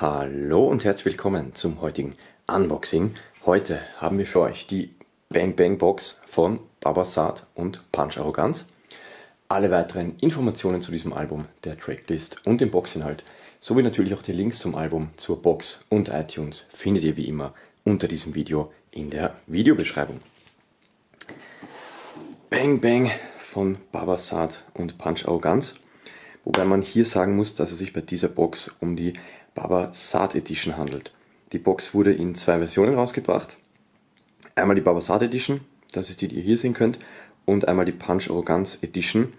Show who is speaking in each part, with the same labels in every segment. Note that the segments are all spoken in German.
Speaker 1: Hallo und herzlich willkommen zum heutigen Unboxing. Heute haben wir für euch die Bang Bang Box von Babasat und Punch Arroganz. Alle weiteren Informationen zu diesem Album, der Tracklist und dem Boxinhalt, sowie natürlich auch die Links zum Album, zur Box und iTunes findet ihr wie immer unter diesem Video in der Videobeschreibung. Bang Bang von Babasat und Punch Arroganz. Wobei man hier sagen muss, dass es sich bei dieser Box um die Baba Saat Edition handelt. Die Box wurde in zwei Versionen rausgebracht. Einmal die Baba Saat Edition, das ist die, die ihr hier sehen könnt, und einmal die Punch Arroganz Edition.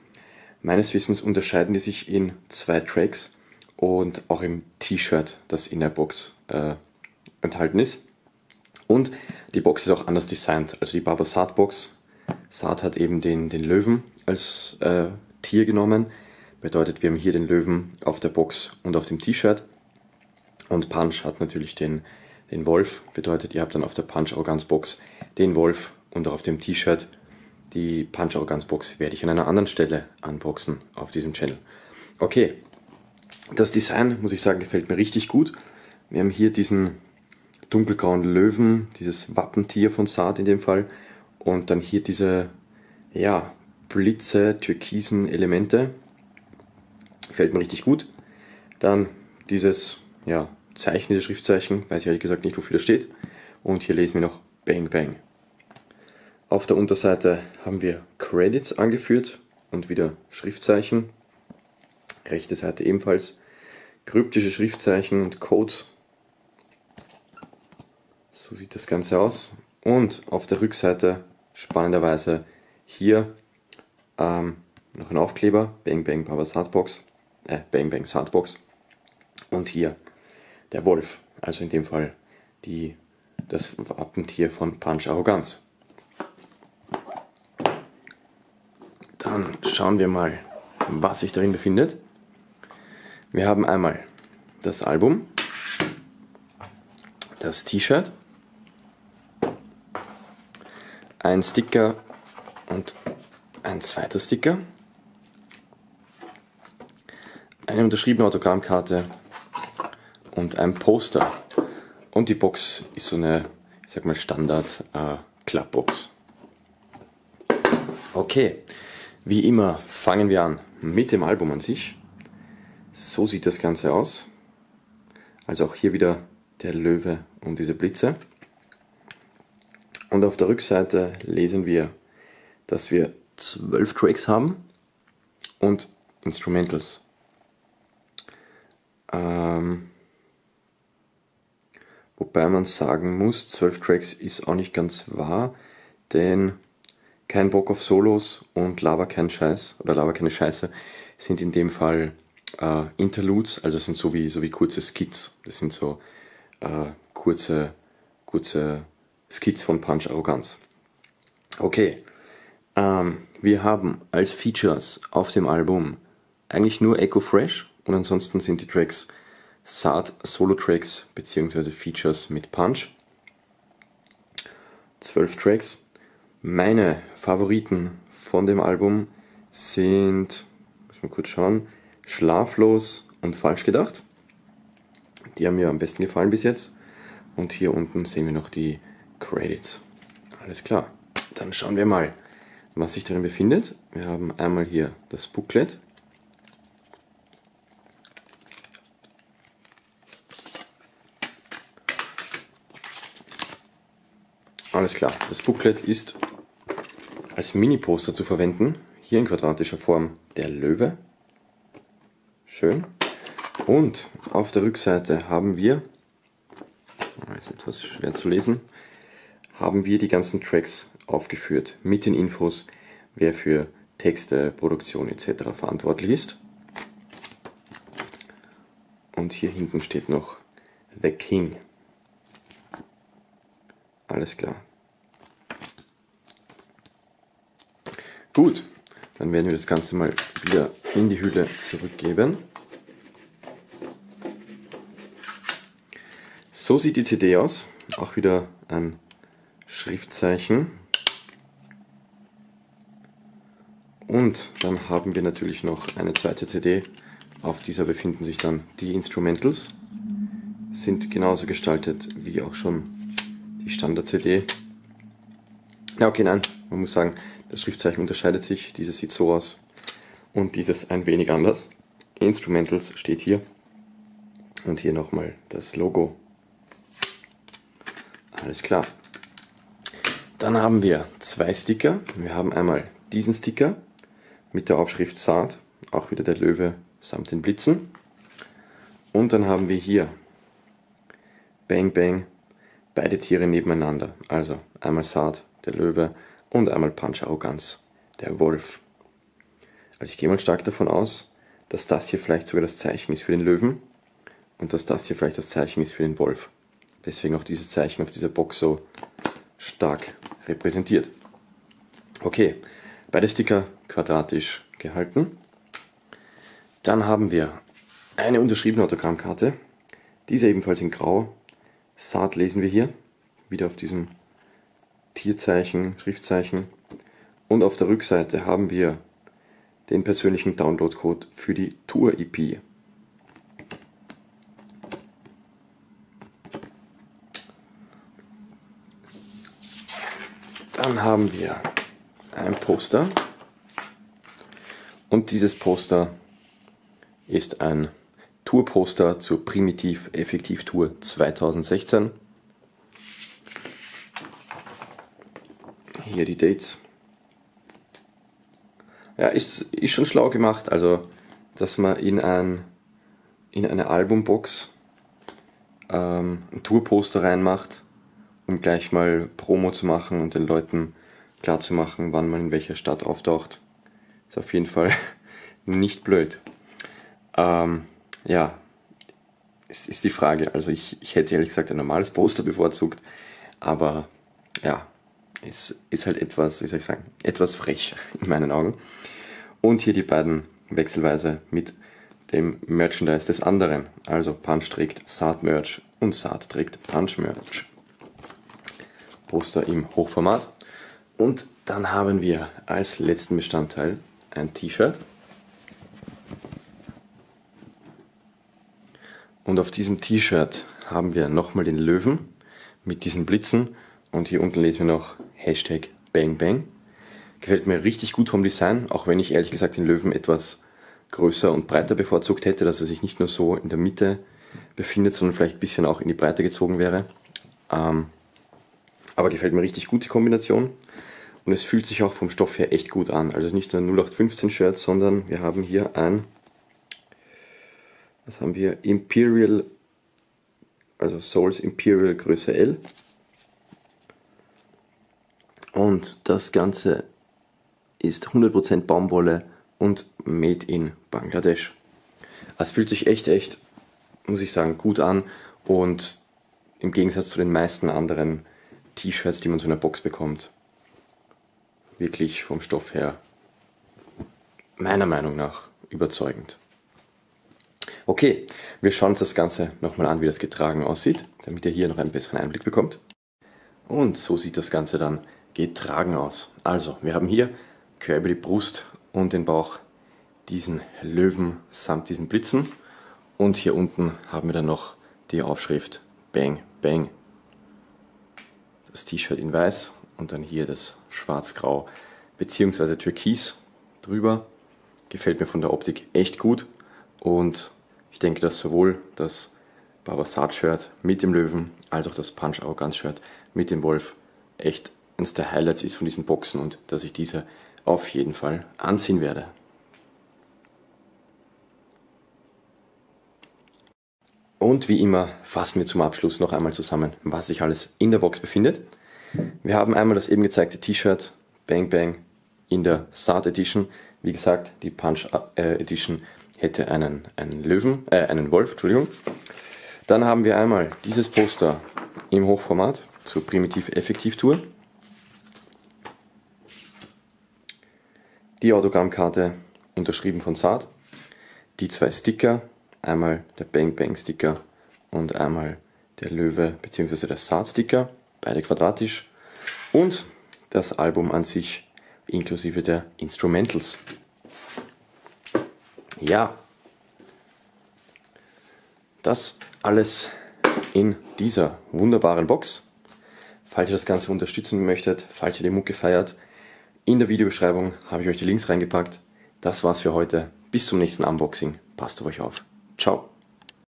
Speaker 1: Meines Wissens unterscheiden die sich in zwei Tracks und auch im T-Shirt, das in der Box äh, enthalten ist. Und die Box ist auch anders designt. Also die Baba Saat Box, Saat hat eben den, den Löwen als äh, Tier genommen. Bedeutet, wir haben hier den Löwen auf der Box und auf dem T-Shirt. Und Punch hat natürlich den, den Wolf, bedeutet, ihr habt dann auf der Punch Arroganz Box den Wolf und auch auf dem T-Shirt. Die Punch Arroganz Box werde ich an einer anderen Stelle unboxen auf diesem Channel. Okay, das Design, muss ich sagen, gefällt mir richtig gut. Wir haben hier diesen dunkelgrauen Löwen, dieses Wappentier von Saat in dem Fall. Und dann hier diese, ja, Blitze, türkisen Elemente. Gefällt mir richtig gut. Dann dieses ja, Zeichen, diese Schriftzeichen, weiß ich ehrlich gesagt nicht, wofür das steht. Und hier lesen wir noch Bang Bang. Auf der Unterseite haben wir Credits angeführt und wieder Schriftzeichen. Rechte Seite ebenfalls kryptische Schriftzeichen und Codes. So sieht das Ganze aus. Und auf der Rückseite spannenderweise hier ähm, noch ein Aufkleber, Bang Bang Power Sandbox, äh, Bang Bang Sandbox. Und hier der Wolf, also in dem Fall die, das Wappentier von Punch Arroganz. Dann schauen wir mal, was sich darin befindet. Wir haben einmal das Album, das T-Shirt, ein Sticker und ein zweiter Sticker, eine unterschriebene Autogrammkarte und ein Poster. Und die Box ist so eine, ich sag mal, Standard äh, Klappbox. Okay, wie immer fangen wir an mit dem Album an sich. So sieht das Ganze aus. Also auch hier wieder der Löwe und diese Blitze. Und auf der Rückseite lesen wir, dass wir zwölf Tracks haben und Instrumentals. Ähm, Wobei man sagen muss, 12 Tracks ist auch nicht ganz wahr, denn kein Bock auf Solos und Lava kein Scheiß oder Lava keine Scheiße sind in dem Fall äh, Interludes, also sind so wie, so wie kurze Skits. Das sind so äh, kurze, kurze Skits von Punch Arroganz. Okay, ähm, wir haben als Features auf dem Album eigentlich nur Echo Fresh und ansonsten sind die Tracks Saat Solo-Tracks bzw. Features mit Punch. 12 Tracks. Meine Favoriten von dem Album sind, muss mal kurz schauen, Schlaflos und Falsch gedacht. Die haben mir am besten gefallen bis jetzt. Und hier unten sehen wir noch die Credits. Alles klar. Dann schauen wir mal, was sich darin befindet. Wir haben einmal hier das Booklet Alles klar, das Booklet ist als Mini-Poster zu verwenden. Hier in quadratischer Form der Löwe. Schön. Und auf der Rückseite haben wir, ist etwas schwer zu lesen, haben wir die ganzen Tracks aufgeführt mit den Infos, wer für Texte, Produktion etc. verantwortlich ist. Und hier hinten steht noch The King. Alles klar. Gut, dann werden wir das Ganze mal wieder in die Hülle zurückgeben. So sieht die CD aus. Auch wieder ein Schriftzeichen. Und dann haben wir natürlich noch eine zweite CD. Auf dieser befinden sich dann die Instrumentals. sind genauso gestaltet wie auch schon die Standard-CD. Ja, okay, nein, man muss sagen, das Schriftzeichen unterscheidet sich. Dieses sieht so aus und dieses ein wenig anders. Instrumentals steht hier und hier nochmal das Logo. Alles klar. Dann haben wir zwei Sticker. Wir haben einmal diesen Sticker mit der Aufschrift Saat, auch wieder der Löwe samt den Blitzen. Und dann haben wir hier Bang Bang, beide Tiere nebeneinander. Also einmal Saat, der Löwe, und einmal Punch Arroganz, der Wolf. Also ich gehe mal stark davon aus, dass das hier vielleicht sogar das Zeichen ist für den Löwen und dass das hier vielleicht das Zeichen ist für den Wolf. Deswegen auch dieses Zeichen auf dieser Box so stark repräsentiert. Okay, beide Sticker quadratisch gehalten. Dann haben wir eine unterschriebene Autogrammkarte. Diese ebenfalls in Grau. Saat lesen wir hier. Wieder auf diesem Tierzeichen, Schriftzeichen. Und auf der Rückseite haben wir den persönlichen Downloadcode für die Tour-EP. Dann haben wir ein Poster. Und dieses Poster ist ein Tourposter zur Primitiv Effektiv Tour 2016. Hier die Dates. Ja, ist, ist schon schlau gemacht, also dass man in, ein, in eine Albumbox ähm, ein Tourposter reinmacht um gleich mal Promo zu machen und den Leuten klar zu machen, wann man in welcher Stadt auftaucht. Ist auf jeden Fall nicht blöd. Ähm, ja, es ist die Frage. Also ich, ich hätte ehrlich gesagt ein normales Poster bevorzugt, aber ja, es ist halt etwas, wie soll ich sagen, etwas frech in meinen Augen. Und hier die beiden wechselweise mit dem Merchandise des anderen. Also Punch trägt Saat Merch und Saat trägt Punch Merch. Poster im Hochformat. Und dann haben wir als letzten Bestandteil ein T-Shirt. Und auf diesem T-Shirt haben wir nochmal den Löwen mit diesen Blitzen. Und hier unten lesen wir noch Hashtag Bang Bang. Gefällt mir richtig gut vom Design, auch wenn ich ehrlich gesagt den Löwen etwas größer und breiter bevorzugt hätte, dass er sich nicht nur so in der Mitte befindet, sondern vielleicht ein bisschen auch in die Breite gezogen wäre. Ähm, aber gefällt mir richtig gut die Kombination. Und es fühlt sich auch vom Stoff her echt gut an. Also nicht ein 0815 Shirt, sondern wir haben hier ein, was haben wir? Imperial, also Souls Imperial Größe L. Und das Ganze ist 100% Baumwolle und made in Bangladesch. Es fühlt sich echt, echt, muss ich sagen, gut an und im Gegensatz zu den meisten anderen T-Shirts, die man so in einer Box bekommt, wirklich vom Stoff her meiner Meinung nach überzeugend. Okay, wir schauen uns das Ganze nochmal an, wie das getragen aussieht, damit ihr hier noch einen besseren Einblick bekommt. Und so sieht das Ganze dann getragen aus. Also, wir haben hier quer über die Brust und den Bauch diesen Löwen samt diesen Blitzen. Und hier unten haben wir dann noch die Aufschrift Bang Bang das T-Shirt in weiß und dann hier das schwarz-grau bzw. türkis drüber. Gefällt mir von der Optik echt gut und ich denke, dass sowohl das Barbasat-Shirt mit dem Löwen als auch das Punch Arroganz-Shirt mit dem Wolf echt eines der Highlights ist von diesen Boxen und dass ich diese auf jeden Fall anziehen werde. Und wie immer fassen wir zum Abschluss noch einmal zusammen, was sich alles in der Box befindet. Wir haben einmal das eben gezeigte T-Shirt Bang Bang in der Start Edition. Wie gesagt, die Punch äh, Edition hätte einen, einen Löwen, äh, einen Wolf, Entschuldigung. Dann haben wir einmal dieses Poster im Hochformat zur Primitiv Effektiv Tour. Die Autogrammkarte unterschrieben von Saat. Die zwei Sticker Einmal der Bang Bang Sticker und einmal der Löwe bzw. der Saat Sticker, beide quadratisch. Und das Album an sich inklusive der Instrumentals. Ja, das alles in dieser wunderbaren Box. Falls ihr das Ganze unterstützen möchtet, falls ihr die Mucke feiert, in der Videobeschreibung habe ich euch die Links reingepackt. Das war's für heute. Bis zum nächsten Unboxing. Passt auf euch auf. Ciao.